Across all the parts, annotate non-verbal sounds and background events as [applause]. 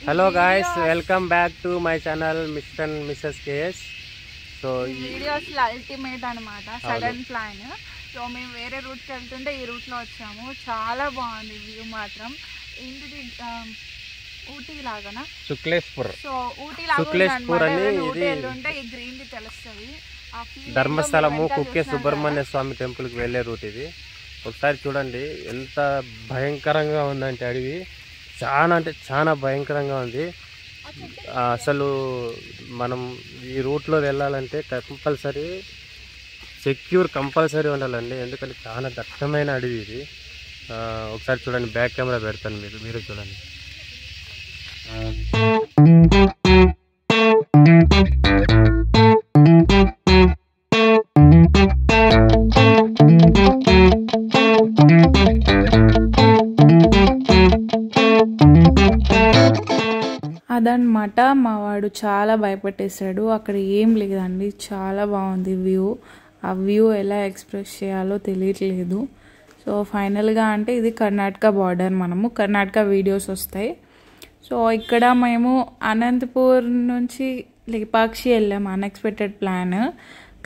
Hello guys welcome back to my channel mister and missus K S so videos ultimate అనమాట sudden plan so మేము వేరే రూట్కి వెళ్తుంటే ఈ రూట్లో వచ్చాము. చాలా బాగుంది వ్యూ మాత్రం. ఏంటిది ఆ, ఊటీ లాగానా? శుక్లేశ్పూర్ సో ఊటీ లాగా. ఊటీ ఇది వెళ్తుంటే ఈ గ్రీన్ ది తెలుస్తుంది ధర్మస్థలము కుక్కే సుబ్రహ్మణ్య. స్వామి టెంపుల్కి వెళ్ళే రూట్ ఇది. ఒకసారి చూడండి ఎంత భయంకరంగా ఉందంటే అడవి. చాలా అంటే చాలా భయంకరంగా ఉంది. అసలు మనం ఈ రూట్లో వెళ్ళాలంటే కంపల్సరీ సెక్యూర్ కంపల్సరీ ఉండాలండి. ఎందుకంటే చాలా దట్టమైన అడవి ఇది. ఒకసారి చూడండి బ్యాక్ కెమెరా పెడతాను మీరు మీరు చూడండి. చాలా భయపెట్టేశాడు. అక్కడ ఏం లేదండి. చాలా బాగుంది వ్యూ. ఆ వ్యూ ఎలా ఎక్స్ప్రెస్ చేయాలో తెలియట్లేదు. సో ఫైనల్గా అంటే ఇది కర్ణాటక బార్డర్ మనము. కర్ణాటక వీడియోస్ వస్తాయి. సో ఇక్కడ మేము అనంతపూర్ నుంచి లేపాక్షి వెళ్ళాము అన్ఎక్స్పెక్టెడ్ ప్లాన్.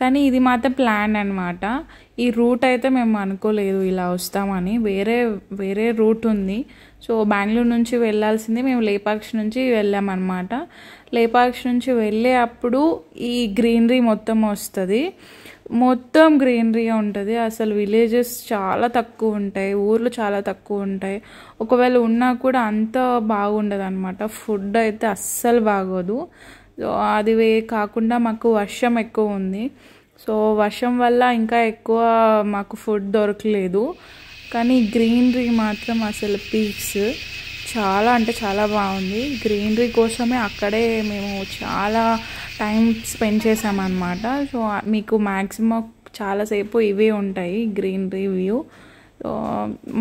కానీ ఇది మాత్రం ప్లాన్ అనమాట ఈ రూట్ అయితే మేము అనుకోలేదు ఇలా వస్తామని. వేరే వేరే రూట్ ఉంది. సో బెంగళూరు నుంచి వెళ్ళాల్సింది మేము లేపాక్షి నుంచి వెళ్ళామన్నమాట. లేపాక్షి నుంచి వెళ్ళే అప్పుడు ఈ గ్రీనరీ మొత్తం వస్తుంది. మొత్తం గ్రీనరీ ఉంటుంది. అసలు విలేజెస్ చాలా తక్కువ ఉంటాయి. ఊర్లు చాలా తక్కువ ఉంటాయి. ఒకవేళ ఉన్నా కూడా అంత బాగుండదు అనమాట ఫుడ్ అయితే అస్సలు బాగోదు. అది వే కాకుండా మాకు వర్షం ఎక్కువ ఉంది. సో వర్షం వల్ల ఇంకా ఎక్కువ మాకు ఫుడ్ దొరకలేదు. కానీ గ్రీనరీ మాత్రం అసలు పీక్స్. చాలా అంటే చాలా బాగుంది. గ్రీనరీ కోసమే అక్కడే మేము చాలా టైం స్పెండ్ చేసామన్నమాట సో మీకు మ్యాక్సిమం చాలాసేపు ఇవే ఉంటాయి గ్రీనరీ వ్యూ.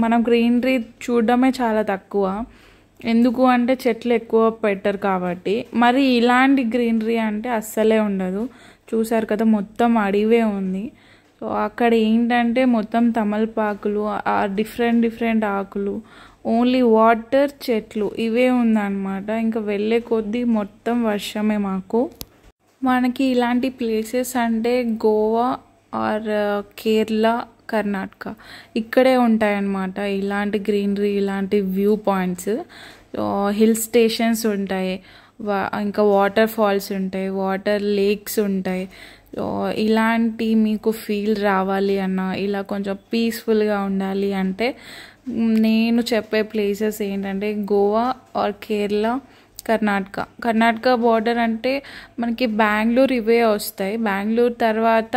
మనం గ్రీనరీ చూడడమే చాలా తక్కువ. ఎందుకు అంటే చెట్లు ఎక్కువ పెట్టరు కాబట్టి. మరి ఇలాంటి గ్రీనరీ అంటే అస్సలే ఉండదు. చూసారు కదా మొత్తం అడివే ఉంది. సో అక్కడ ఏంటంటే మొత్తం తమలపాకులు డిఫరెంట్ డిఫరెంట్ ఆకులు ఓన్లీ వాటర్ చెట్లు ఇవే ఉందన్నమాట. ఇంకా వెళ్ళే కొద్దీ మొత్తం వర్షమే మాకు. మనకి ఇలాంటి ప్లేసెస్ అంటే గోవా ఆర్ కేరళ కర్ణాటక ఇక్కడే ఉంటాయన్నమాట. ఇలాంటి గ్రీనరీ ఇలాంటి వ్యూ పాయింట్స్. హిల్ స్టేషన్స్ ఉంటాయి. వా- ఇంకా వాటర్ ఫాల్స్ ఉంటాయి వాటర్ లేక్స్ ఉంటాయి. ఇలాంటి మీకు ఫీల్ రావాలి అన్న ఇలా కొంచెం పీస్ఫుల్గా ఉండాలి అంటే నేను చెప్పే ప్లేసెస్ ఏంటంటే గోవా ఆర్ కేరళ కర్ణాటక కర్ణాటక బార్డర్ అంటే మనకి బెంగళూరు ఇవే వస్తాయి. బెంగళూరు తర్వాత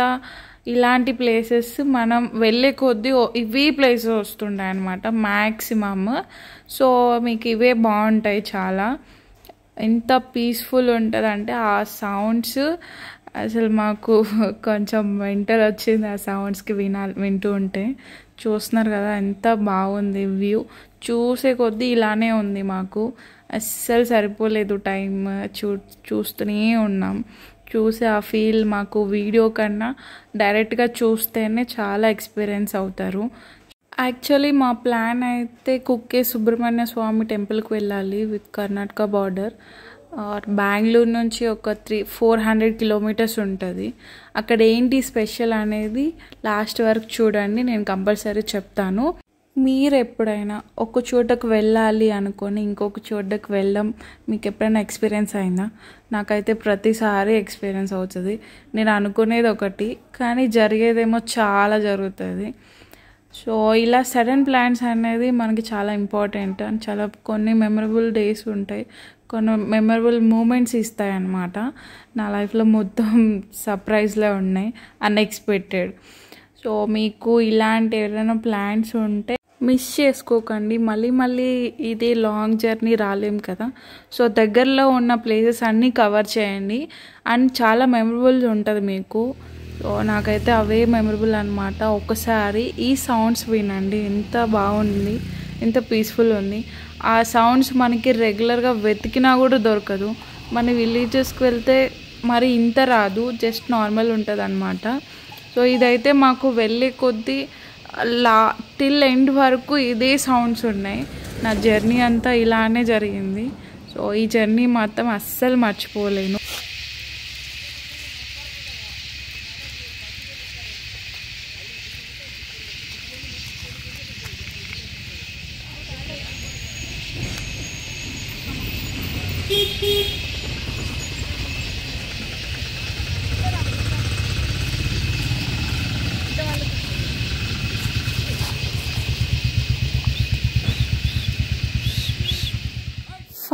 ఇలాంటి ప్లేసెస్ మనం వెళ్ళే కొద్దీ ఇవి ప్లేసెస్ వస్తుంటాయి అనమాట మ్యాక్సిమమ్ సో మీకు ఇవే బాగుంటాయి చాలా. ఎంత పీస్ఫుల్ ఉంటుందంటే ఆ సౌండ్స్ అసలు మాకు [laughs] కొంచెం మెంటల్ వచ్చింది ఆ సౌండ్స్కి వినాలి వింటూ ఉంటే. చూస్తున్నారు కదా ఎంత బాగుంది వ్యూ చూసే కొద్దీ ఇలానే ఉంది మాకు. అస్సలు సరిపోలేదు టైం చూ చూస్తూనే ఉన్నాం. చూసి ఆ ఫీల్ మాకు వీడియో కన్నా డైరెక్ట్గా చూస్తేనే చాలా ఎక్స్పీరియన్స్ అవుతారు. యాక్చువల్లీ మా ప్లాన్ అయితే కుక్కే సుబ్రహ్మణ్య స్వామి టెంపుల్కి వెళ్ళాలి విత్ కర్ణాటక బార్డర్ బెంగళూరు నుంచి ఒక త్రీ ఫోర్ హండ్రెడ్ కిలోమీటర్స్ ఉంటుంది. అక్కడ ఏంటి స్పెషల్ అనేది లాస్ట్ వరకు చూడండి నేను కంపల్సరీ చెప్తాను. మీరు ఎప్పుడైనా ఒక చోటకు వెళ్ళాలి అనుకొని ఇంకొక చోటకు వెళ్ళడం మీకు ఎప్పుడైనా ఎక్స్పీరియన్స్ అయిందా? నాకైతే ప్రతిసారి ఎక్స్పీరియన్స్ అవుతుంది. నేను అనుకునేది ఒకటి కానీ జరిగేదేమో చాలా జరుగుతుంది. సో ఇలా సడన్ ప్లాన్స్ అనేది మనకి చాలా ఇంపార్టెంట్ అండ్ చాలా కొన్ని మెమరబుల్ డేస్ ఉంటాయి. కొన్ని మెమరబుల్ మూమెంట్స్ ఇస్తాయి అన్నమాట నా లైఫ్లో మొత్తం సర్ప్రైజ్లే ఉన్నాయి. అన్ఎక్స్పెక్టెడ్ సో మీకు ఇలాంటి ఏదైనా ప్లాన్స్ ఉంటే మిస్ చేసుకోకండి. మళ్ళీ మళ్ళీ ఇది లాంగ్ జర్నీ రాలేం కదా. సో దగ్గరలో ఉన్న ప్లేసెస్ అన్నీ కవర్ చేయండి. అండ్ చాలా మెమరబుల్ ఉంటుంది మీకు. సో నాకైతే అవే మెమరబుల్ అనమాట ఒకసారి ఈ సౌండ్స్ వినండి. ఎంత బాగుంది. ఎంత పీస్ఫుల్ ఉంది. ఆ సౌండ్స్ మనకి రెగ్యులర్గా వెతికినా కూడా దొరకదు. మన విలేజెస్కి వెళ్తే మరి ఇంత రాదు జస్ట్ నార్మల్ ఉంటుంది అనమాట సో ఇదైతే మాకు వెళ్ళే కొద్దీ లా టిల్ ఎండ్ వరకు ఇదే సౌండ్స్ ఉన్నాయి. నా జర్నీ అంతా ఇలానే జరిగింది. సో సో ఈ జర్నీ మాత్రం అస్సలు మర్చిపోలేను.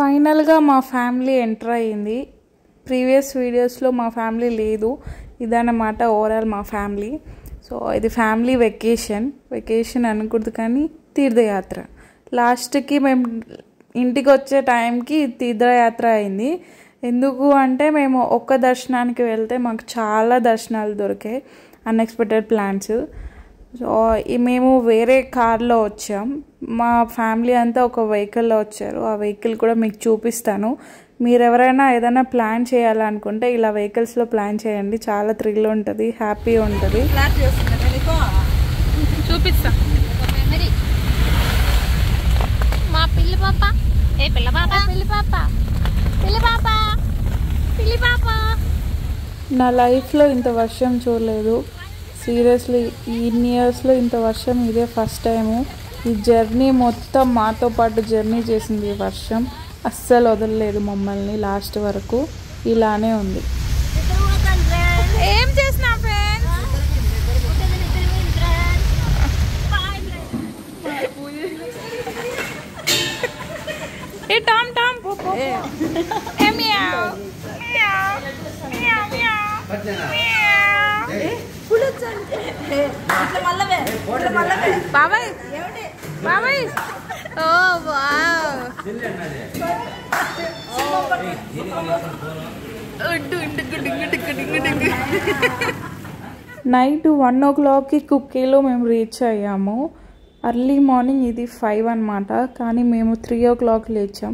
ఫైనల్గా మా ఫ్యామిలీ ఎంటర్ అయ్యింది. ప్రీవియస్ వీడియోస్లో మా ఫ్యామిలీ లేదు. ఇదన్నమాట ఓవరాల్ మా ఫ్యామిలీ. సో ఇది ఫ్యామిలీ వెకేషన్. వెకేషన్ అనకూడదు కానీ తీర్థయాత్ర. లాస్ట్కి మేము ఇంటికి వచ్చే టైంకి తీర్థయాత్ర అయింది. ఎందుకు అంటే మేము ఒక్క దర్శనానికి వెళ్తే మాకు చాలా దర్శనాలు దొరికాయి. అన్ఎక్స్పెక్టెడ్ ప్లాన్స్ సో మేము వేరే కార్లో వచ్చాం. మా ఫ్యామిలీ అంతా ఒక వెహికల్లో వచ్చారు. ఆ వెహికల్ కూడా మీకు చూపిస్తాను. మీరు ఎవరైనా ఏదైనా ప్లాన్ చేయాలనుకుంటే ఇలా వెహికల్స్లో ప్లాన్ చేయండి. చాలా థ్రిల్ ఉంటుంది హ్యాపీ ఉంటుంది. చూపిస్తా మెమరీ మా పిల్లి పాప. ఏ పిల్ల పాప? పిల్లి పాప. పిల్లి పాప. పిల్లి పాప. నా లైఫ్లో ఇంత వర్షం చూడలేదు. సీరియస్లీ ఇన్ని ఇయర్స్లో ఇంత వర్షం ఇదే ఫస్ట్ టైము. ఈ జర్నీ మొత్తం మాతో పాటు జర్నీ చేసింది ఈ వర్షం. అస్సలు వదలలేదు మమ్మల్ని లాస్ట్ వరకు. ఇలానే ఉంది. ఏం చేసినా టామ్ టామ్ బాబాయ్ బాబాయ్. Oh wow. నైట్ వన్ ఓ క్లాక్కి కుక్కీలో మేము రీచ్ అయ్యాము. అర్లీ మార్నింగ్ ఇది ఫైవ్ అనమాట కానీ మేము త్రీ ఓ క్లాక్ లేచాం.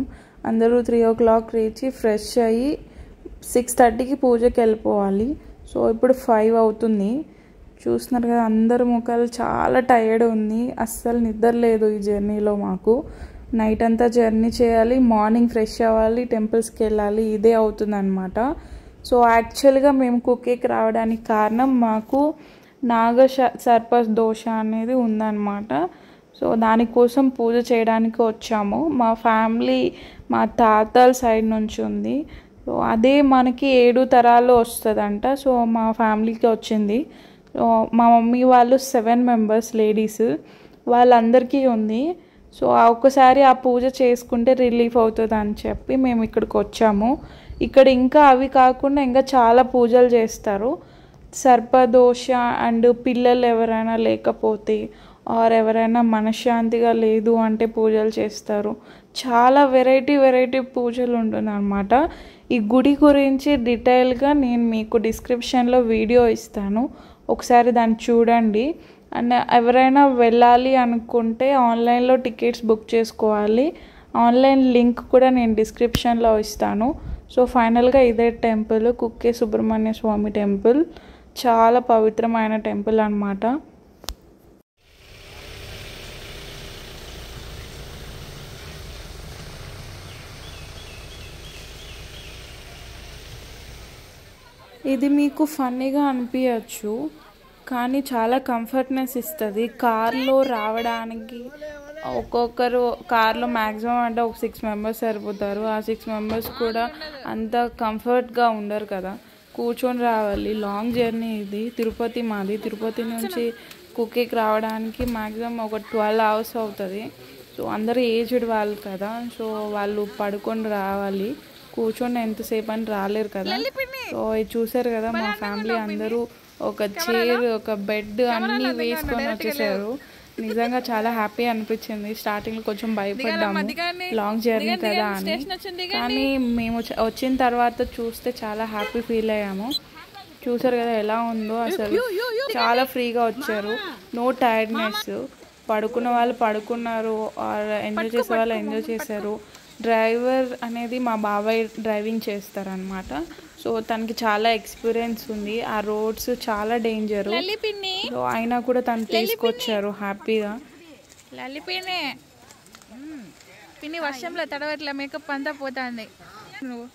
అందరూ త్రీ ఓ క్లాక్ లేచి ఫ్రెష్ అయ్యి సిక్స్ థర్టీకి పూజకి వెళ్ళిపోవాలి. సో ఇప్పుడు ఫైవ్ అవుతుంది. చూస్తున్నారు కదా అందరు ముఖాలు చాలా టైర్డ్ ఉంది. అస్సలు నిద్ర లేదు ఈ జర్నీలో మాకు. నైట్ అంతా జర్నీ చేయాలి మార్నింగ్ ఫ్రెష్ అవ్వాలి టెంపుల్స్కి వెళ్ళాలి ఇదే అవుతుంది సో యాక్చువల్గా మేము కుక్కీకి రావడానికి కారణం మాకు నాగ సర్పస్ దోష అనేది ఉందన్నమాట. సో దానికోసం పూజ చేయడానికి వచ్చాము. మా ఫ్యామిలీ మా తాతల సైడ్ నుంచి ఉంది. సో అదే మనకి ఏడు తరాలు వస్తుందంట. సో మా ఫ్యామిలీకి వచ్చింది. సో మా మమ్మీ వాళ్ళు సెవెన్ మెంబర్స్ లేడీస్. వాళ్ళందరికీ ఉంది. సో ఒక్కసారి ఆ పూజ చేసుకుంటే రిలీఫ్ అవుతుంది అని చెప్పి మేము ఇక్కడికి వచ్చాము. ఇక్కడ ఇంకా అవి కాకుండా ఇంకా చాలా పూజలు చేస్తారు. సర్పదోష అండ్ పిల్లలు ఎవరైనా లేకపోతే ఆర్ ఎవరైనా మనశ్శాంతిగా లేదు అంటే పూజలు చేస్తారు. చాలా వెరైటీ వెరైటీ పూజలు ఉంటుందన్నమాట. ఈ గుడి గురించి డీటెయిల్గా నేను మీకు డిస్క్రిప్షన్లో వీడియో ఇస్తాను. ఒకసారి దాన్ని చూడండి. అండ్ ఎవరైనా వెళ్ళాలి అనుకుంటే ఆన్లైన్లో టికెట్స్ బుక్ చేసుకోవాలి. ఆన్లైన్ లింక్ కూడా నేను డిస్క్రిప్షన్లో ఇస్తాను. సో ఫైనల్గా ఇదే టెంపుల్ కుక్కే సుబ్రహ్మణ్య స్వామి టెంపుల్. చాలా పవిత్రమైన టెంపుల్ అన్నమాట. ఇది మీకు ఫన్నీగా అనిపించచ్చు కానీ చాలా కంఫర్ట్నెస్ ఇస్తుంది. కార్లో రావడానికి ఒక్కొక్కరు కార్లో మ్యాక్సిమం అంటే ఒక సిక్స్ మెంబర్స్ సరిపోతారు. ఆ సిక్స్ మెంబర్స్ కూడా అంత కంఫర్ట్గా ఉండరు కదా. కూర్చొని రావాలి. లాంగ్ జర్నీ ఇది. తిరుపతి మాది. తిరుపతి నుంచి కుక్కీకి రావడానికి మ్యాక్సిమం ఒక ట్వెల్వ్ అవర్స్ అవుతుంది. సో అందరూ ఏజ్డ్ వాళ్ళు కదా. సో వాళ్ళు పడుకొని రావాలి. కూర్చొని ఎంతసేపు అని రాలేరు కదా. సో ఇది చూసారు కదా మా ఫ్యామిలీ అందరూ ఒక చైర్ ఒక బెడ్ అన్నీ వేసుకొని వచ్చేసారు. నిజంగా చాలా హ్యాపీ అనిపించింది. స్టార్టింగ్లో కొంచెం భయపడ్డాము. లాంగ్ జర్నీ కదా అని. కానీ మేము వచ్చిన తర్వాత చూస్తే చాలా హ్యాపీ ఫీల్ అయ్యాము. చూసారు కదా ఎలా ఉందో అసలు. చాలా ఫ్రీగా వచ్చారు. No tiredness. పడుకున్న వాళ్ళు పడుకున్నారు. ఎంజాయ్ చేసే వాళ్ళు ఎంజాయ్ చేశారు. డ్రైవర్ అనేది మా బాబాయ్ డ్రైవింగ్ చేస్తారనమాట సో తనకి చాలా ఎక్స్పీరియన్స్ ఉంది. ఆ రోడ్స్ చాలా డేంజర్. సో అయినా కూడా తను తీసుకొచ్చారు హ్యాపీగా. లల్లి పిన్ని వర్షంలో తడవట్లే మేకప్ అంతా పోతుంది. నువ్వు.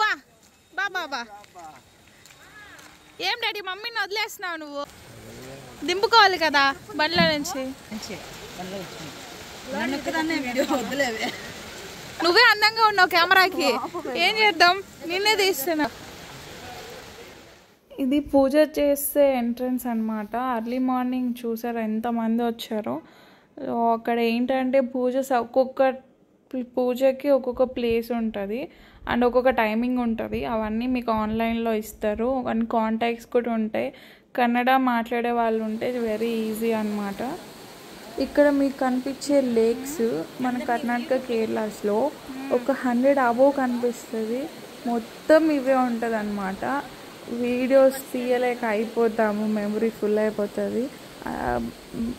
బా బా బా బా. ఏం డాడీ మమ్మీని వదిలేస్తున్నావు నువ్వు? దింపుకోవాలి కదా బండ్ల నుంచి. నువ్వే అందంగా ఉన్నావు కెమెరాకి. ఏం చేద్దాం? నిన్నే తీస్తున్నా. ఇది పూజ చేసే ఎంట్రన్స్ అన్నమాట. అర్లీ మార్నింగ్ చూసారు ఎంతమంది వచ్చారో. అక్కడ ఏంటంటే పూజ ఒక్కొక్క పూజకి ఒక్కొక్క ప్లేస్ ఉంటుంది. అండ్ ఒక్కొక్క టైమింగ్ ఉంటుంది. అవన్నీ మీకు ఆన్లైన్లో ఇస్తారు. అన్ని కాంటాక్ట్స్ కూడా ఉంటాయి. కన్నడ మాట్లాడే వాళ్ళు ఉంటే వెరీ ఈజీ అన్నమాట. ఇక్కడ మీకు కనిపించే లేక్స్ మన కర్ణాటక కేరళస్లో ఒక హండ్రెడ్ అబోవ్ కనిపిస్తుంది. మొత్తం ఇవే ఉంటుంది అనమాట వీడియోస్ తీయలేక అయిపోతాము మెమరీ ఫుల్ అయిపోతుంది.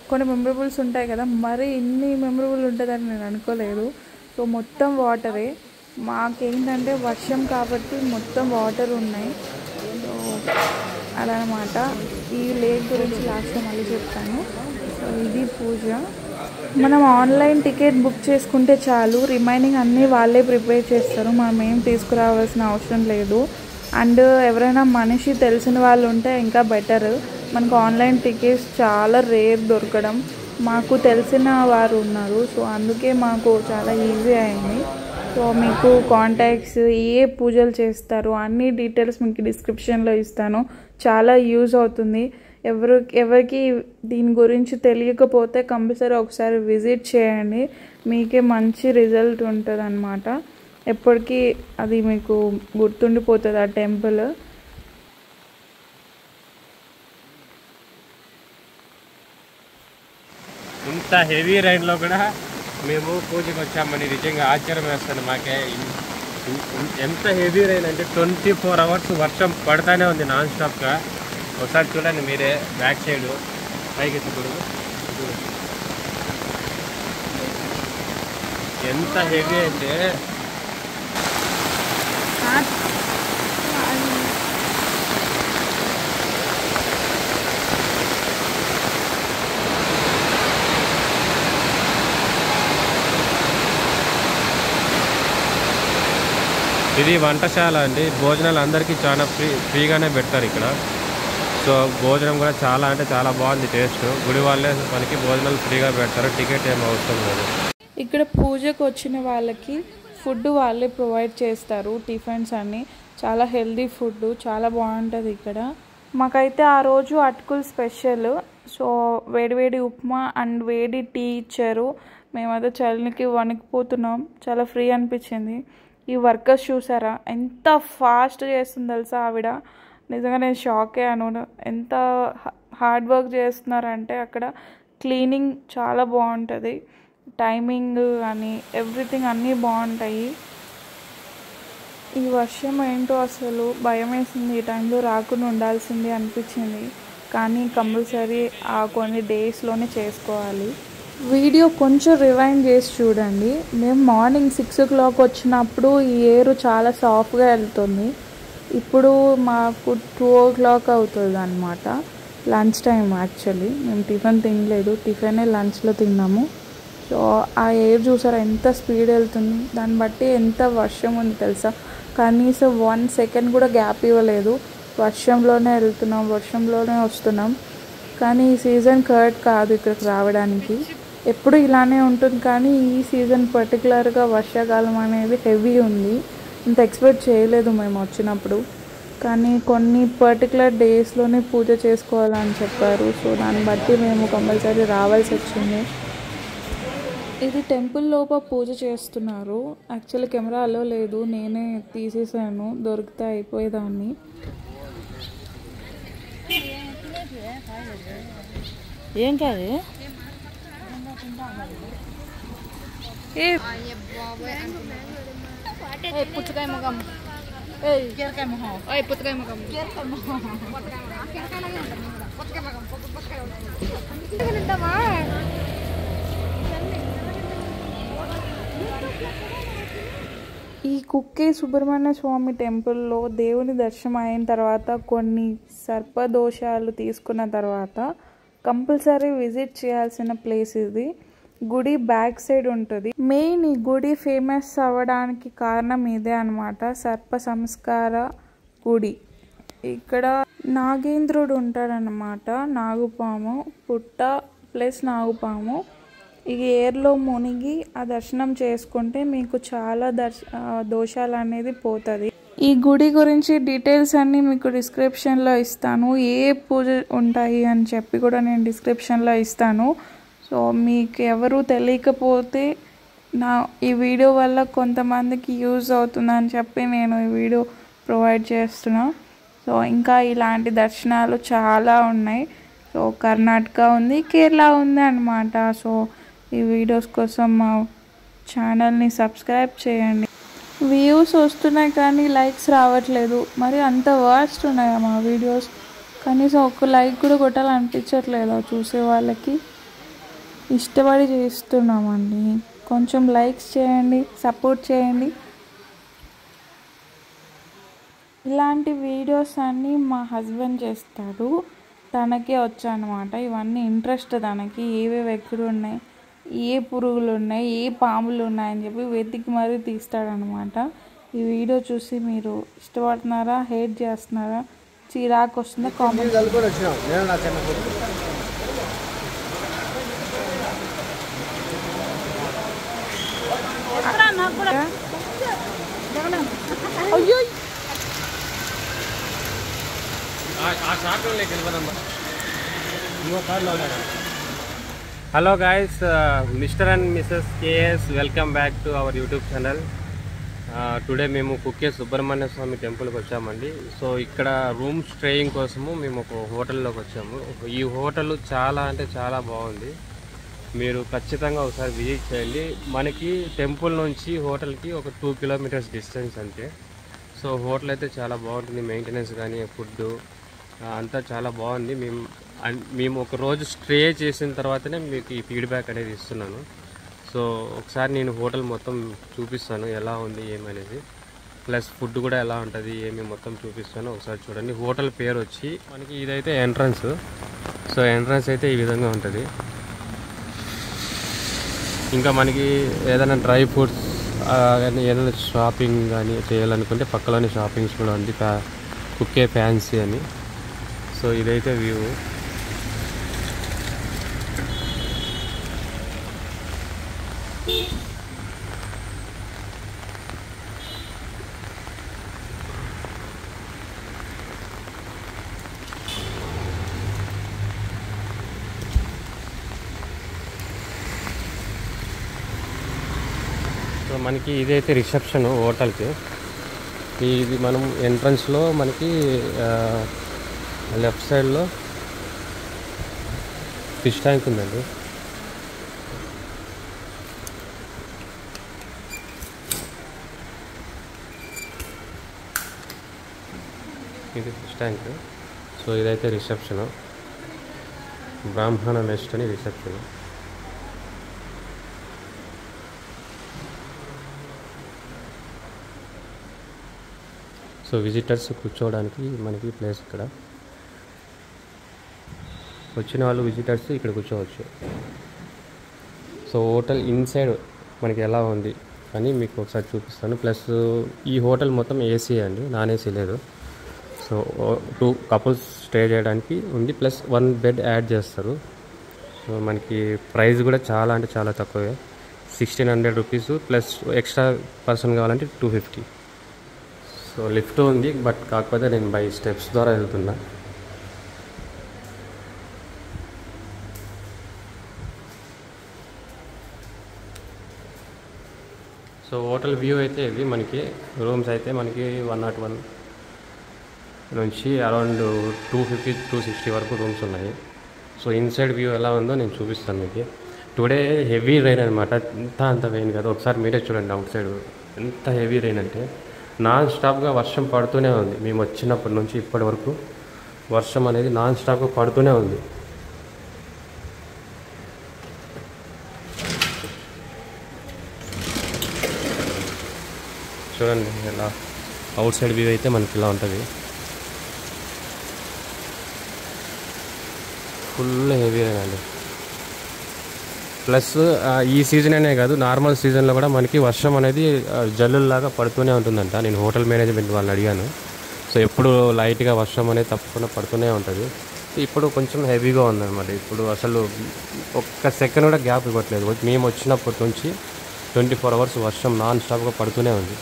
కొన్ని మెమరబుల్స్ ఉంటాయి కదా మరి ఇన్ని మెమరబుల్ ఉంటుందని నేను అనుకోలేదు. సో మొత్తం వాటరే. మాకేంటంటే వర్షం కాబట్టి మొత్తం వాటర్ ఉన్నాయి. సో అదనమాట ఈ లేక్ గురించి లాస్ట్లో మళ్ళీ చెప్తాను. ఇది పూజ. మనం ఆన్లైన్ టికెట్ బుక్ చేసుకుంటే చాలు. రిమైనింగ్ అన్నీ వాళ్ళే ప్రిపేర్ చేస్తారు. మనం ఏం తీసుకురావాల్సిన అవసరం లేదు. అండ్ ఎవరైనా మనిషి తెలిసిన వాళ్ళు ఉంటే ఇంకా బెటర్. మనకు ఆన్లైన్ టికెట్స్ చాలా రేర్ దొరకడం. మాకు తెలిసిన వారు ఉన్నారు. సో అందుకే మాకు చాలా ఈజీ అయింది. సో మీకు కాంటాక్ట్స్ ఏ పూజలు చేస్తారు అన్ని డీటెయిల్స్ మీకు డిస్క్రిప్షన్లో ఇస్తాను. చాలా యూజ్ అవుతుంది. ఎవరు ఎవరికి దీని గురించి తెలియకపోతే కంపల్సరీ ఒకసారి విజిట్ చేయండి. మీకే మంచి రిజల్ట్ ఉంటుంది అనమాట ఎప్పటికీ అది మీకు గుర్తుండిపోతుంది ఆ టెంపుల్. ఇంత హెవీ రైన్లో కూడా మేము పూజకి వచ్చామని నిజంగా ఆశ్చర్యం వేస్తుంది మాకే. ఎంత హెవీ రైన్ అంటే ట్వంటీ ఫోర్ అవర్స్ వర్షం పడతానే ఉంది నాన్ స్టాప్గా. ఒకసారి చూడండి మీరే బ్యాక్ సైడ్ పైకి ఎత్తకూడదు ఎంత హెవీ అంటే ఇది వంటశాల అండి. భోజనాలు అందరికీ చాలా ఫ్రీ ఫ్రీగానే పెడతారు ఇక్కడ. సో భోజనం కూడా చాలా అంటే చాలా బాగుంది టేస్ట్. గుడి వాళ్ళే మనకి భోజనాలు ఫ్రీగా పెడతారు. టికెట్ ఏం అవసరం లేదు. ఇక్కడ పూజకు వచ్చిన వాళ్ళకి ఫుడ్ వాళ్ళే ప్రొవైడ్ చేస్తారు. టిఫిన్స్ అన్ని. చాలా హెల్దీ ఫుడ్. చాలా బాగుంటుంది ఇక్కడ. మాకైతే ఆ రోజు అటుకులు స్పెషల్. సో వేడివేడి ఉప్మా అండ్ వేడి టీ ఇచ్చారు. మేమైతే చలికి వణికిపోతున్నాం. చాలా ఫ్రీ అనిపించింది. ఈ వర్కర్స్ చూసారా? ఎంత ఫాస్ట్ చేస్తుంది తెలుసా ఆవిడ. నిజంగా నేను షాక్ అయ్యాను ఎంత హార్డ్ వర్క్ చేస్తున్నారంటే అక్కడ క్లీనింగ్ చాలా బాగుంటుంది. టైమింగ్ కానీ ఎవ్రీథింగ్ అన్నీ బాగుంటాయి. ఈ వర్షం ఏంటో అసలు భయం వేసింది ఈ టైంలో రాకుండా ఉండాల్సింది అనిపించింది. కానీ కంపల్సరీ ఆ కొన్ని డేస్లోనే చేసుకోవాలి. వీడియో కొంచెం రివైండ్ చేసి చూడండి. మేము మార్నింగ్ సిక్స్ ఓ క్లాక్ వచ్చినప్పుడు ఈ ఎయిర్ చాలా సాఫ్ట్గా వెళ్తుంది. ఇప్పుడు మాకు టూ ఓ క్లాక్ అవుతుంది అనమాట లంచ్ టైం యాక్చువల్లీ మేము టిఫిన్ తినలేదు. టిఫినే లంచ్లో తిన్నాము. సో ఆ ఎయిర్ చూసారా ఎంత స్పీడ్ వెళ్తుంది? దాన్ని బట్టి ఎంత వర్షం ఉంది తెలుసా? కనీసం వన్ సెకండ్ కూడా గ్యాప్ ఇవ్వలేదు. వర్షంలోనే వెళ్తున్నాం వర్షంలోనే వస్తున్నాం. కానీ ఈ సీజన్ కరెక్ట్ కాదు ఇక్కడికి రావడానికి. ఎప్పుడు ఇలానే ఉంటుంది కానీ ఈ సీజన్ పర్టికులర్గా వర్షాకాలం అనేది హెవీ ఉంది. ఇంత ఎక్స్పెక్ట్ చేయలేదు మేము వచ్చినప్పుడు. కానీ కొన్ని పర్టికులర్ డేస్లోనే పూజ చేసుకోవాలని చెప్పారు. సో దాన్ని బట్టి మేము కంపల్సరీ రావాల్సి వచ్చింది. ఇది టెంపుల్ లోప పూజ చేస్తున్నారు. యాక్చువల్లీ కెమెరాలో లేదు. నేనే తీసేసాను. దొరికితే అయిపోయేదాన్ని. ఏం కాదు ఏ పుచ్చకాయ ముఖం. కీరకాయ మొహం ఓయ్ పుచ్చకాయ ముఖం. ఈ కుక్కే సుబ్రహ్మణ్య స్వామి టెంపుల్లో దేవుని దర్శనం అయిన తర్వాత కొన్ని సర్పదోషాలు తీసుకున్న తర్వాత కంపల్సరీ విజిట్ చేయాల్సిన ప్లేస్ ఇది. గుడి బ్యాక్ సైడ్ ఉంటుంది. మెయిన్ ఈ గుడి ఫేమస్ అవ్వడానికి కారణం ఇదే అన్నమాట సర్ప సంస్కార గుడి. ఇక్కడ నాగేంద్రుడు ఉంటాడనమాట నాగుపాము పుట్ట ప్లస్ నాగుపాము. ఈ ఏర్లో మునిగి ఆ దర్శనం చేసుకుంటే మీకు చాలా దర్శ దోషాలు అనేది పోతుంది. ఈ గుడి గురించి డీటెయిల్స్ అన్నీ మీకు డిస్క్రిప్షన్లో ఇస్తాను. ఏ పూజ ఉంటాయి అని చెప్పి కూడా నేను డిస్క్రిప్షన్లో ఇస్తాను. సో మీకు ఎవరు తెలియకపోతే నా ఈ వీడియో వల్ల కొంతమందికి యూజ్ అవుతుందని చెప్పి నేను ఈ వీడియో ప్రొవైడ్ చేస్తున్నా. సో ఇంకా ఇలాంటి దర్శనాలు చాలా ఉన్నాయి. సో కర్ణాటక ఉంది కేరళ ఉంది అనమాట సో ఈ వీడియోస్ కోసం మా ఛానల్ని సబ్స్క్రైబ్ చేయండి. వ్యూస్ వస్తున్నాయి కానీ లైక్స్ రావట్లేదు. మరి అంత వర్స్ట్ ఉన్నాయా మా వీడియోస్? కనీసం ఒక్క లైక్ కూడా కొట్టాలనిపించట్లేదు చూసే వాళ్ళకి? ఇష్టపడి చేస్తున్నామండి. కొంచెం లైక్స్ చేయండి సపోర్ట్ చేయండి. ఇలాంటి వీడియోస్ అన్నీ మా హస్బెండ్ చేస్తాడు. తనకే వచ్చానమాట ఇవన్నీ ఇంట్రెస్ట్ తనకి. ఏవేవి ఎక్కడ ఉన్నాయి? ఏ పురుగులు ఉన్నాయి? ఏ పాములు ఉన్నాయని చెప్పి వెతికి మరీ తీస్తాడనమాట ఈ వీడియో చూసి మీరు ఇష్టపడుతున్నారా? హేట్ చేస్తున్నారా? చిరాకు వస్తుందా? కామెంట్ అయ్యో hello guys mister and missus KS welcome back to our YouTube channel today మేము కుక్కే సుబ్రహ్మణ్య స్వామి టెంపుల్కి వచ్చామండి. సో ఇక్కడ రూమ్ స్టేయింగ్ కోసము మేము ఒక హోటల్లోకి వచ్చాము. ఈ హోటల్ చాలా అంటే చాలా బాగుంది. మీరు ఖచ్చితంగా ఒకసారి విజిట్ చేయండి. మనకి టెంపుల్ నుంచి హోటల్కి ఒక టూ కిలోమీటర్స్ డిస్టెన్స్ అంతే. సో హోటల్ అయితే చాలా బాగుంటుంది. మెయింటెనెన్స్ కానీ ఫుడ్ అంతా చాలా బాగుంది. మేము అన్- మేము ఒక రోజు స్టే చేసిన తర్వాతనే మీకు ఈ ఫీడ్బ్యాక్ అనేది ఇస్తున్నాను. సో ఒకసారి నేను హోటల్ మొత్తం చూపిస్తాను ఎలా ఉంది ఏమనేది. ప్లస్ ఫుడ్ కూడా ఎలా ఉంటుంది ఏమి మొత్తం చూపిస్తాను. ఒకసారి చూడండి. హోటల్ పేరు వచ్చి మనకి ఇదైతే ఎంట్రన్స్. సో ఎంట్రన్స్ అయితే ఈ విధంగా ఉంటుంది. ఇంకా మనకి ఏదైనా డ్రై ఫ్రూట్స్ కానీ ఏదైనా షాపింగ్ కానీ చేయాలనుకుంటే పక్కలోనే షాపింగ్స్ కూడా ఉంది. ఫ్యా కుక్కే ఫ్యాన్సీ అని. సో ఇదైతే వ్యూ. సో మనకి ఇదైతే రిసెప్షన్ హోటల్కి. ఇది మనం ఎంట్రన్స్లో మనకి లెఫ్ట్ సైడ్లో ఫిష్ ట్యాంక్ ఉందండి. ఇది ఫిష్ ట్యాంక్. సో ఇదైతే రిసెప్షన్. బ్రాహ్మణ నెస్ట్ అని రిసెప్షన్. సో విజిటర్స్ కూర్చోవడానికి మనకి ప్లేస్ ఇక్కడ. వచ్చిన వాళ్ళు విజిటర్స్ ఇక్కడ కూర్చోవచ్చు. సో హోటల్ ఇన్సైడ్ మనకి ఎలా ఉంది అని మీకు ఒకసారి చూపిస్తాను. ప్లస్ ఈ హోటల్ మొత్తం ఏసీ అండి నాన్ ఏసీ లేదు. సో టూ కపుల్స్ స్టే చేయడానికి ఉంది ప్లస్ వన్ బెడ్ యాడ్ చేస్తారు. సో మనకి ప్రైస్ కూడా చాలా అంటే చాలా తక్కువే. Sixteen hundred rupees plus extra person కావాలంటే టూ ఫిఫ్టీ సో లిఫ్ట్ ఉంది బట్ కాకపోతే నేను బై స్టెప్స్ ద్వారా వెళ్తున్నా సో హోటల్ వ్యూ అయితే ఇది మనకి. రూమ్స్ అయితే మనకి వన్ నాట్ వన్ నుంచి around two fifty two sixty వరకు రూమ్స్ ఉన్నాయి. సో ఇన్సైడ్ వ్యూ ఎలా ఉందో నేను చూపిస్తాను మీకు. టుడే హెవీ రైన్ అనమాట ఇంత అంత రెయిన్ కదా. ఒకసారి మీరే చూడండి అవుట్ సైడ్. ఎంత హెవీ రైన్ అంటే నాన్ స్టాప్గా వర్షం పడుతూనే ఉంది. మేము వచ్చినప్పటి నుంచి ఇప్పటి వరకు వర్షం అనేది నాన్ స్టాప్గా పడుతూనే ఉంది. చూడండి ఇలా అవుట్ సైడ్ వ్యూ అయితే మనకి ఇలా ఉంటుంది. ఫుల్ హెవీ అండి. ప్లస్ ఈ సీజన్ అనే కాదు నార్మల్ సీజన్లో కూడా మనకి వర్షం అనేది జల్లుల్లాగా పడుతూనే ఉంటుందంట. నేను హోటల్ మేనేజ్మెంట్ వాళ్ళని అడిగాను. సో ఎప్పుడు లైట్గా వర్షం అనేది తప్పకుండా పడుతూనే ఉంటుంది. ఇప్పుడు కొంచెం హెవీగా ఉందన్నమాట. ఇప్పుడు అసలు ఒక్క సెకండ్ కూడా గ్యాప్ ఇవ్వట్లేదు. మేము వచ్చినప్పటి నుంచి ట్వంటీ ఫోర్ అవర్స్ వర్షం నాన్ స్టాప్గా పడుతూనే ఉంది.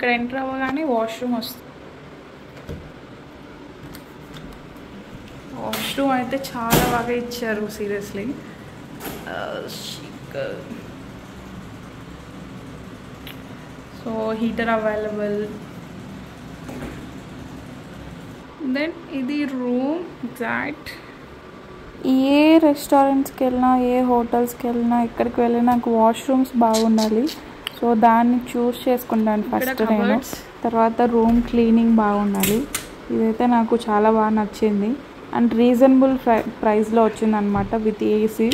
ఇక్కడ ఎంటర్ అవ్వగానే వాష్రూమ్ వస్తుంది. వాష్రూమ్ అయితే చాలా బాగా ఇచ్చారు seriously. So heater available. Then ఇది రూమ్ ఎగ్జాక్ట్ ఏ రెస్టారెంట్స్కి వెళ్ళినా ఏ హోటల్స్కి వెళ్ళినా ఎక్కడికి వెళ్ళినా నాకు వాష్రూమ్స్ బాగుండాలి. సో దాన్ని చూస్ చేసుకుంటాను ఫస్ట్ నేను. తర్వాత రూమ్ క్లీనింగ్ బాగుండాలి ఇదైతే నాకు చాలా బాగా నచ్చింది. అండ్ రీజనబుల్ ప్రై ప్రైస్లో వచ్చిందనమాట విత్ ఏసీ.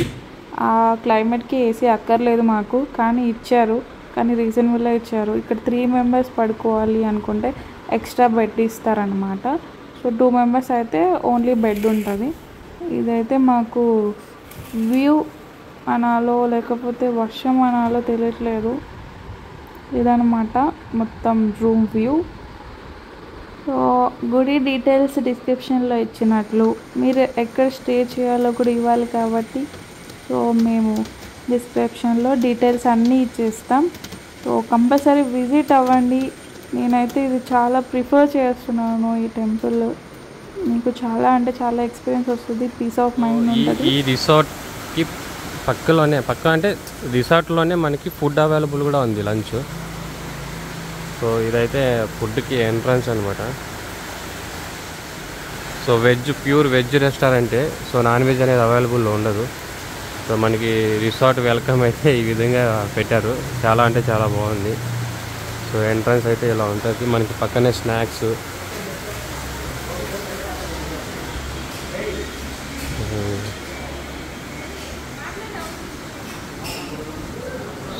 ఆ క్లైమేట్కి ఏసీ అక్కర్లేదు మాకు కానీ ఇచ్చారు. కానీ రీజనబుల్గా ఇచ్చారు. ఇక్కడ త్రీ మెంబర్స్ పడుకోవాలి అనుకుంటే ఎక్స్ట్రా బెడ్ ఇస్తారనమాట సో టూ మెంబర్స్ అయితే ఓన్లీ బెడ్ ఉంటుంది. ఇదైతే మాకు వ్యూ అనాలో లేకపోతే వర్షం అనాలో తెలియట్లేదు. ఇదనమాట మొత్తం రూమ్ వ్యూ. సో గుడి డీటెయిల్స్ డిస్క్రిప్షన్లో ఇచ్చినట్లు మీరు ఎక్కడ స్టే చేయాలో కూడా ఇవ్వాలి కాబట్టి సో మేము డిస్క్రిప్షన్లో డీటెయిల్స్ అన్నీ ఇచ్చేస్తాం. సో కంపల్సరీ విజిట్ అవ్వండి. నేనైతే ఇది చాలా ప్రిఫర్ చేస్తున్నాను ఈ టెంపుల్. మీకు చాలా అంటే చాలా ఎక్స్పీరియన్స్ వస్తుంది పీస్ ఆఫ్ మైండ్ ఉంటుంది ఈ రిసార్ట్కి పక్కలోనే పక్క అంటే రిసార్ట్లోనే మనకి ఫుడ్ అవైలబుల్ కూడా ఉంది లంచ్. సో ఇదైతే ఫుడ్కి ఎంట్రన్స్ అనమాట సో వెజ్ ప్యూర్ వెజ్ రెస్టారెంటే సో నాన్ వెజ్ అనేది అవైలబుల్లో ఉండదు. సో మనకి రిసార్ట్ వెల్కమ్ అయితే ఈ విధంగా పెట్టారు. చాలా అంటే చాలా బాగుంది. సో ఎంట్రన్స్ అయితే ఇలా ఉంటుంది. మనకి పక్కనే స్నాక్స్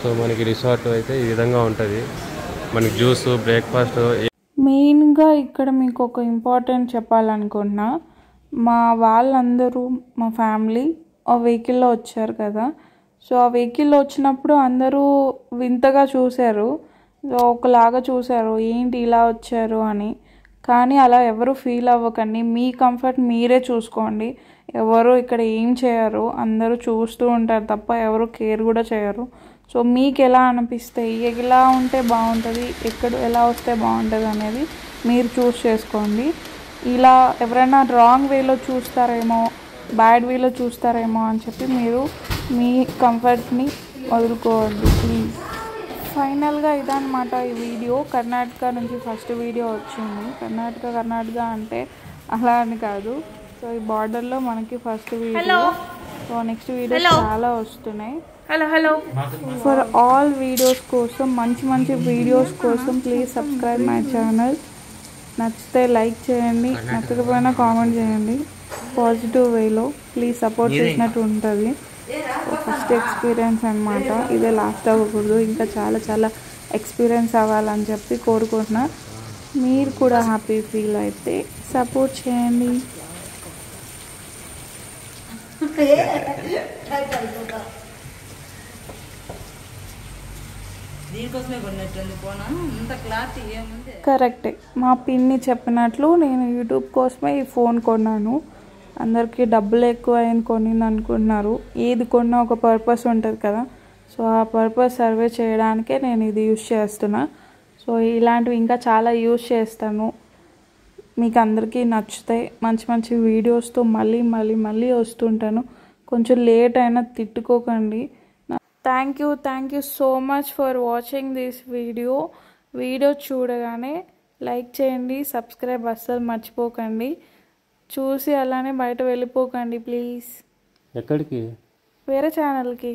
సో మనకి రిసార్ట్ అయితే ఈ విధంగా ఉంటుంది. మనకి జ్యూస్ బ్రేక్ఫాస్ట్ మెయిన్గా ఇక్కడ మీకు ఒక ఇంపార్టెంట్ చెప్పాలనుకుంటున్నా. మా వాళ్ళందరూ మా ఫ్యామిలీ ఆ వెహికల్లో వచ్చారు కదా. సో ఆ వెహికల్లో వచ్చినప్పుడు అందరూ వింతగా చూశారు. సో ఒకలాగా చూశారు ఏంటి ఇలా వచ్చారు? అని. కానీ అలా ఎవరు ఫీల్ అవ్వకండి. మీ కంఫర్ట్ మీరే చూసుకోండి. ఎవరు ఇక్కడ ఏం చేయరు? అందరూ చూస్తూ ఉంటారు తప్ప ఎవరు కేర్ కూడా చేయరు. సో మీకు ఎలా అనిపిస్తాయి ఎలా ఉంటే బాగుంటుంది ఎక్కడ ఎలా వస్తే బాగుంటుంది అనేది మీరు చూస్ చేసుకోండి. ఇలా ఎవరైనా రాంగ్ వేలో చూస్తారేమో బ్యాడ్ వేలో చూస్తారేమో అని చెప్పి మీరు మీ కంఫర్ట్ని వదులుకోవద్దు ప్లీజ్. ఫైనల్గా ఇదన్నమాట ఈ వీడియో. కర్ణాటక నుంచి ఫస్ట్ వీడియో వచ్చింది. కర్ణాటక కర్ణాటక అంటే అలా అని కాదు. సో ఈ బార్డర్లో మనకి first video. So next video చాలా వస్తున్నాయి. Hello hello for all videos కోసం మంచి మంచి వీడియోస్ కోసం ప్లీజ్ సబ్స్క్రైబ్ మై ఛానల్ నచ్చితే లైక్ చేయండి నచ్చకపోయినా కామెంట్ చేయండి. పాజిటివ్ వేలో ప్లీజ్ సపోర్ట్ చేసినట్టు ఉంటుంది. ఫస్ట్ ఎక్స్పీరియన్స్ అనమాట ఇదే లాస్ట్ అవ్వకూడదు. ఇంకా చాలా చాలా ఎక్స్పీరియన్స్ అవ్వాలని చెప్పి కోరుకుంటున్నా. మీరు కూడా హ్యాపీ ఫీల్ అయితే సపోర్ట్ చేయండి. [laughs] దీనికోసమే కొన్నట్టుంది పోనా? అంత ఏముంది? కరెక్టే. మా పిన్ని చెప్పినట్లు నేను యూట్యూబ్ కోసమే ఈ ఫోన్ కొన్నాను. అందరికీ డబ్బులు ఎక్కువ అయింది కొనింది అనుకుంటున్నారు. ఏది కొన్నా ఒక పర్పస్ ఉంటుంది కదా. సో ఆ పర్పస్ సర్వే చేయడానికే నేను ఇది యూస్ చేస్తున్నా. సో ఇలాంటివి ఇంకా చాలా యూస్ చేస్తాను. మీకు అందరికీ నచ్చుతాయి. మంచి మంచి వీడియోస్తో మళ్ళీ మళ్ళీ మళ్ళీ వస్తుంటాను. కొంచెం లేట్ అయినా తిట్టుకోకండి. Thank you thank you so much for watching this video video చూడగానే లైక్ చేయండి సబ్స్క్రైబ్ అస్సలు మర్చిపోకండి. చూసి అలానే బయట వెళ్ళిపోకండి ప్లీజ్ ఎక్కడికి? వేరే ఛానల్కి